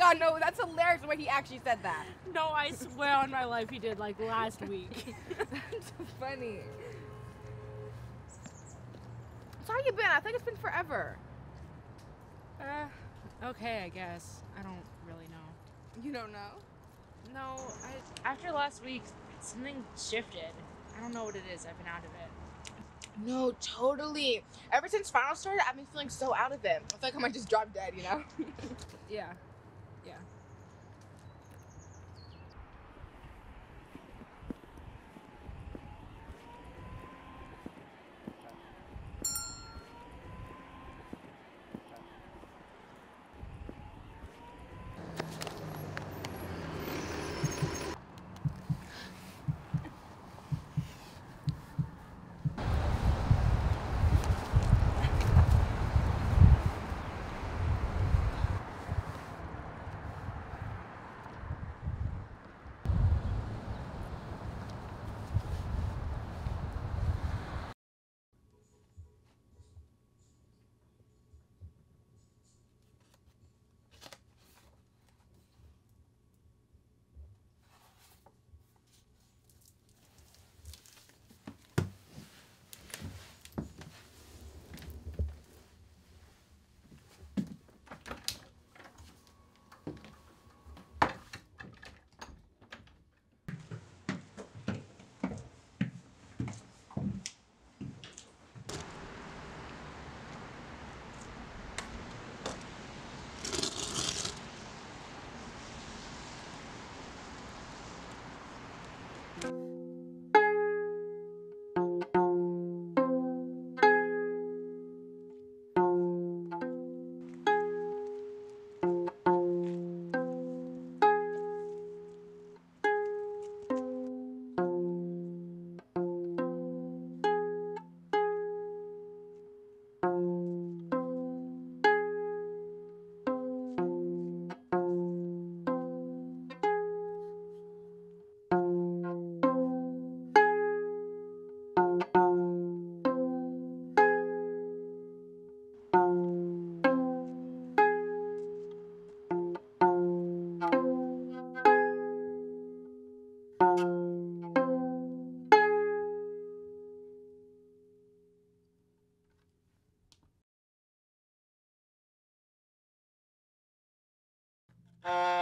God, no, that's hilarious the way he actually said that. No, I swear on my life he did like last week. that's funny. So how you been? I think it's been forever. Uh, okay, I guess. I don't really know. You don't know? No, I after last week something shifted. I don't know what it is. I've been out of it. No, totally. Ever since final started, I've been feeling so out of it. I feel like I might just drop dead, you know? Yeah. Yeah. Thank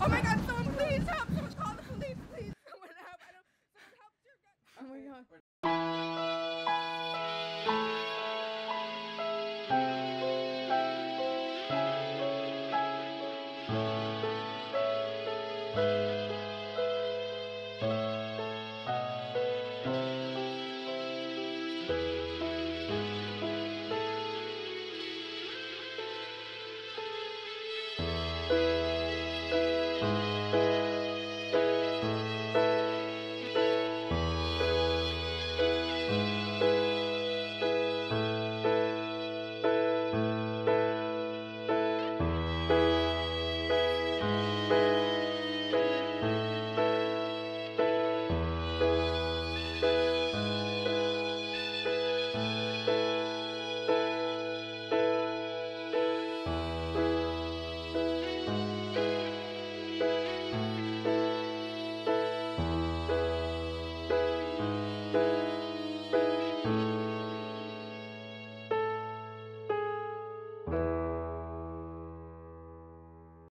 Oh my god. Someone